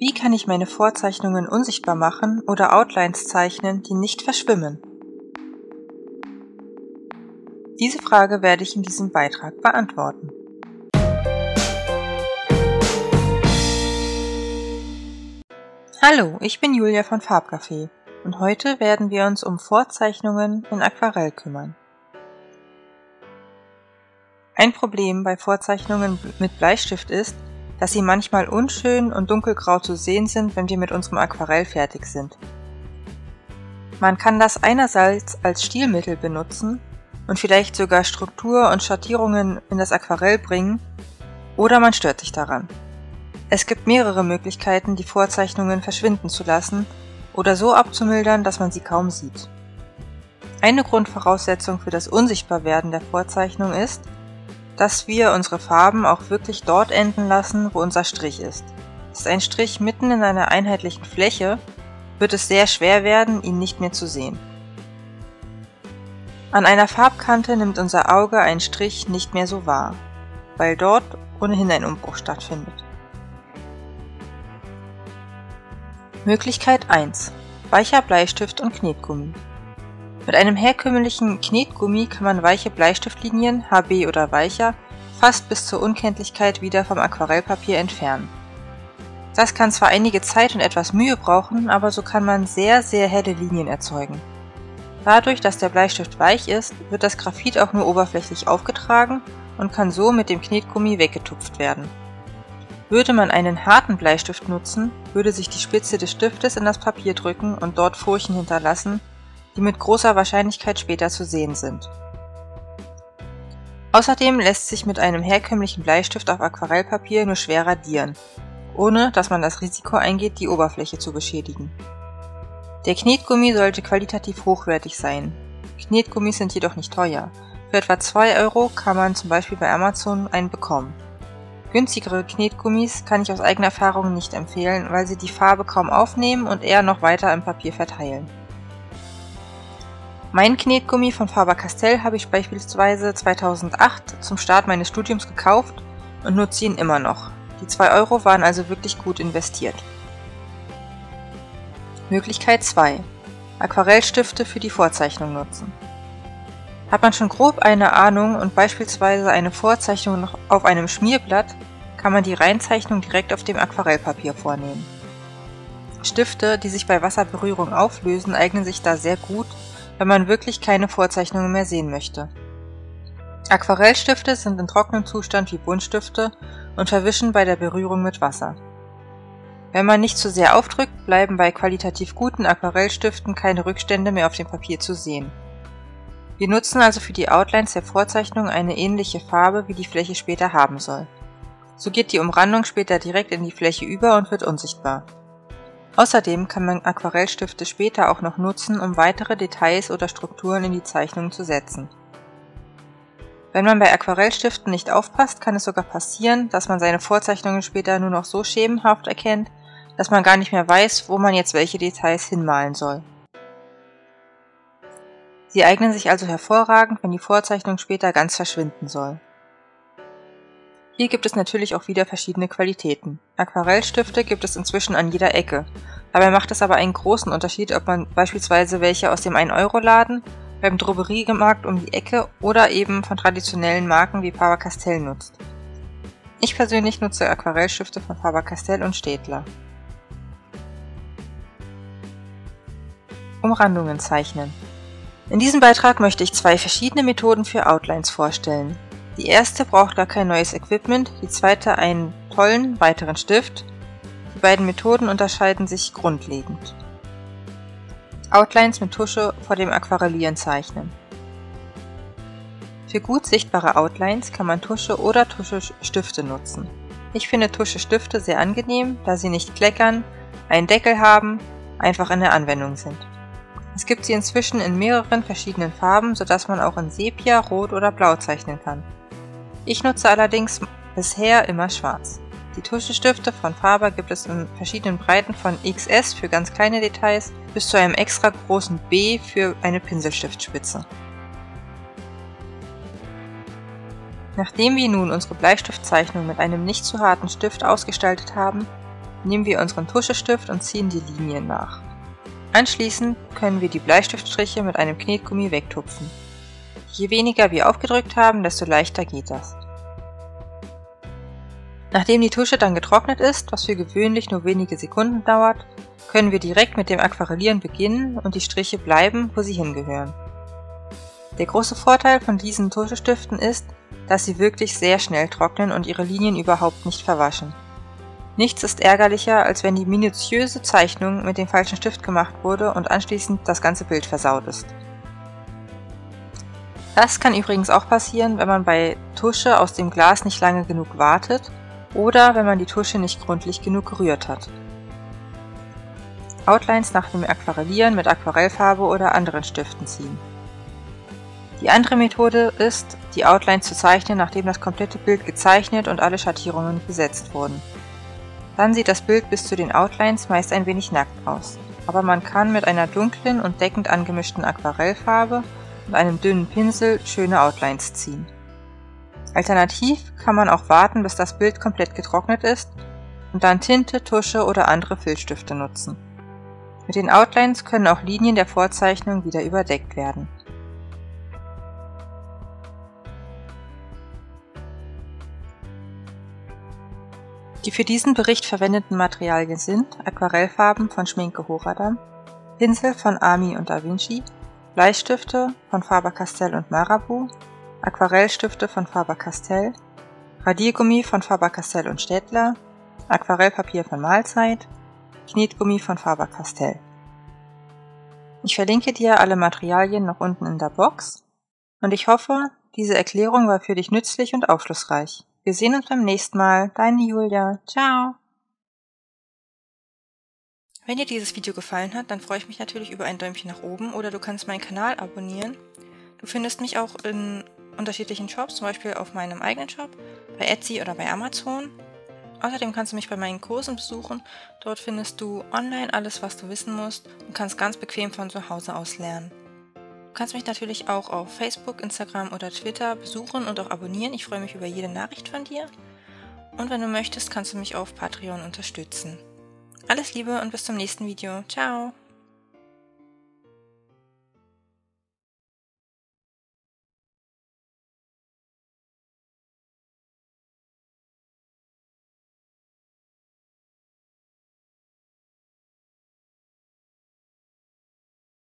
Wie kann ich meine Vorzeichnungen unsichtbar machen oder Outlines zeichnen, die nicht verschwimmen? Diese Frage werde ich in diesem Beitrag beantworten. Hallo, ich bin Julia von Farbcafé und heute werden wir uns um Vorzeichnungen in Aquarell kümmern. Ein Problem bei Vorzeichnungen mit Bleistift ist, dass sie manchmal unschön und dunkelgrau zu sehen sind, wenn wir mit unserem Aquarell fertig sind. Man kann das einerseits als Stilmittel benutzen und vielleicht sogar Struktur und Schattierungen in das Aquarell bringen, oder man stört sich daran. Es gibt mehrere Möglichkeiten, die Vorzeichnungen verschwinden zu lassen oder so abzumildern, dass man sie kaum sieht. Eine Grundvoraussetzung für das Unsichtbarwerden der Vorzeichnung ist, dass wir unsere Farben auch wirklich dort enden lassen, wo unser Strich ist. Ist ein Strich mitten in einer einheitlichen Fläche, wird es sehr schwer werden, ihn nicht mehr zu sehen. An einer Farbkante nimmt unser Auge einen Strich nicht mehr so wahr, weil dort ohnehin ein Umbruch stattfindet. Möglichkeit 1. Weicher Bleistift und Knetgummi. Mit einem herkömmlichen Knetgummi kann man weiche Bleistiftlinien, HB oder weicher, fast bis zur Unkenntlichkeit wieder vom Aquarellpapier entfernen. Das kann zwar einige Zeit und etwas Mühe brauchen, aber so kann man sehr, sehr helle Linien erzeugen. Dadurch, dass der Bleistift weich ist, wird das Graphit auch nur oberflächlich aufgetragen und kann so mit dem Knetgummi weggetupft werden. Würde man einen harten Bleistift nutzen, würde sich die Spitze des Stiftes in das Papier drücken und dort Furchen hinterlassen, die mit großer Wahrscheinlichkeit später zu sehen sind. Außerdem lässt sich mit einem herkömmlichen Bleistift auf Aquarellpapier nur schwer radieren, ohne dass man das Risiko eingeht, die Oberfläche zu beschädigen. Der Knetgummi sollte qualitativ hochwertig sein. Knetgummis sind jedoch nicht teuer. Für etwa 2 Euro kann man zum Beispiel bei Amazon einen bekommen. Günstigere Knetgummis kann ich aus eigener Erfahrung nicht empfehlen, weil sie die Farbe kaum aufnehmen und eher noch weiter im Papier verteilen. Mein Knetgummi von Faber-Castell habe ich beispielsweise 2008 zum Start meines Studiums gekauft und nutze ihn immer noch. Die 2 Euro waren also wirklich gut investiert. Möglichkeit 2. Aquarellstifte für die Vorzeichnung nutzen. Hat man schon grob eine Ahnung und beispielsweise eine Vorzeichnung noch auf einem Schmierblatt, kann man die Reinzeichnung direkt auf dem Aquarellpapier vornehmen. Stifte, die sich bei Wasserberührung auflösen, eignen sich da sehr gut wenn man wirklich keine Vorzeichnungen mehr sehen möchte. Aquarellstifte sind in trockenem Zustand wie Buntstifte und verwischen bei der Berührung mit Wasser. Wenn man nicht zu sehr aufdrückt, bleiben bei qualitativ guten Aquarellstiften keine Rückstände mehr auf dem Papier zu sehen. Wir nutzen also für die Outlines der Vorzeichnung eine ähnliche Farbe, wie die Fläche später haben soll. So geht die Umrandung später direkt in die Fläche über und wird unsichtbar. Außerdem kann man Aquarellstifte später auch noch nutzen, um weitere Details oder Strukturen in die Zeichnung zu setzen. Wenn man bei Aquarellstiften nicht aufpasst, kann es sogar passieren, dass man seine Vorzeichnungen später nur noch so schemenhaft erkennt, dass man gar nicht mehr weiß, wo man jetzt welche Details hinmalen soll. Sie eignen sich also hervorragend, wenn die Vorzeichnung später ganz verschwinden soll. Hier gibt es natürlich auch wieder verschiedene Qualitäten. Aquarellstifte gibt es inzwischen an jeder Ecke. Dabei macht es aber einen großen Unterschied, ob man beispielsweise welche aus dem 1-Euro-Laden, beim Drogeriemarkt um die Ecke oder eben von traditionellen Marken wie Faber-Castell nutzt. Ich persönlich nutze Aquarellstifte von Faber-Castell und Städtler. Umrandungen zeichnen. In diesem Beitrag möchte ich zwei verschiedene Methoden für Outlines vorstellen. Die erste braucht gar kein neues Equipment, die zweite einen tollen weiteren Stift. Die beiden Methoden unterscheiden sich grundlegend. Outlines mit Tusche vor dem Aquarellieren zeichnen. Für gut sichtbare Outlines kann man Tusche oder Tuschestifte nutzen. Ich finde Tuschestifte sehr angenehm, da sie nicht kleckern, einen Deckel haben, einfach in der Anwendung sind. Es gibt sie inzwischen in mehreren verschiedenen Farben, sodass man auch in Sepia, Rot oder Blau zeichnen kann. Ich nutze allerdings bisher immer schwarz. Die Tuschestifte von Faber gibt es in verschiedenen Breiten von XS für ganz kleine Details bis zu einem extra großen B für eine Pinselstiftspitze. Nachdem wir nun unsere Bleistiftzeichnung mit einem nicht zu harten Stift ausgestaltet haben, nehmen wir unseren Tuschestift und ziehen die Linien nach. Anschließend können wir die Bleistiftstriche mit einem Knetgummi wegtupfen. Je weniger wir aufgedrückt haben, desto leichter geht das. Nachdem die Tusche dann getrocknet ist, was für gewöhnlich nur wenige Sekunden dauert, können wir direkt mit dem Aquarellieren beginnen und die Striche bleiben, wo sie hingehören. Der große Vorteil von diesen Tuschestiften ist, dass sie wirklich sehr schnell trocknen und ihre Linien überhaupt nicht verwaschen. Nichts ist ärgerlicher, als wenn die minutiöse Zeichnung mit dem falschen Stift gemacht wurde und anschließend das ganze Bild versaut ist. Das kann übrigens auch passieren, wenn man bei Tusche aus dem Glas nicht lange genug wartet oder wenn man die Tusche nicht gründlich genug gerührt hat. Outlines nach dem Aquarellieren mit Aquarellfarbe oder anderen Stiften ziehen. Die andere Methode ist, die Outline zu zeichnen, nachdem das komplette Bild gezeichnet und alle Schattierungen gesetzt wurden. Dann sieht das Bild bis zu den Outlines meist ein wenig nackt aus, aber man kann mit einer dunklen und deckend angemischten Aquarellfarbe und einem dünnen Pinsel schöne Outlines ziehen. Alternativ kann man auch warten, bis das Bild komplett getrocknet ist und dann Tinte, Tusche oder andere Filzstifte nutzen. Mit den Outlines können auch Linien der Vorzeichnung wieder überdeckt werden. Die für diesen Bericht verwendeten Materialien sind Aquarellfarben von Schminke Horadam, Pinsel von Ami und Da Vinci, Bleistifte von Faber-Castell und Marabout, Aquarellstifte von Faber-Castell, Radiergummi von Faber-Castell und Städtler, Aquarellpapier von Mahlzeit, Knetgummi von Faber-Castell. Ich verlinke dir alle Materialien noch unten in der Box und ich hoffe, diese Erklärung war für dich nützlich und aufschlussreich. Wir sehen uns beim nächsten Mal. Deine Julia. Ciao. Wenn dir dieses Video gefallen hat, dann freue ich mich natürlich über ein Däumchen nach oben oder du kannst meinen Kanal abonnieren. Du findest mich auch in unterschiedlichen Shops, zum Beispiel auf meinem eigenen Shop, bei Etsy oder bei Amazon. Außerdem kannst du mich bei meinen Kursen besuchen. Dort findest du online alles, was du wissen musst und kannst ganz bequem von zu Hause aus lernen kannst mich natürlich auch auf Facebook, Instagram oder Twitter besuchen und auch abonnieren. Ich freue mich über jede Nachricht von dir. Und wenn du möchtest, kannst du mich auf Patreon unterstützen. Alles Liebe und bis zum nächsten Video. Ciao!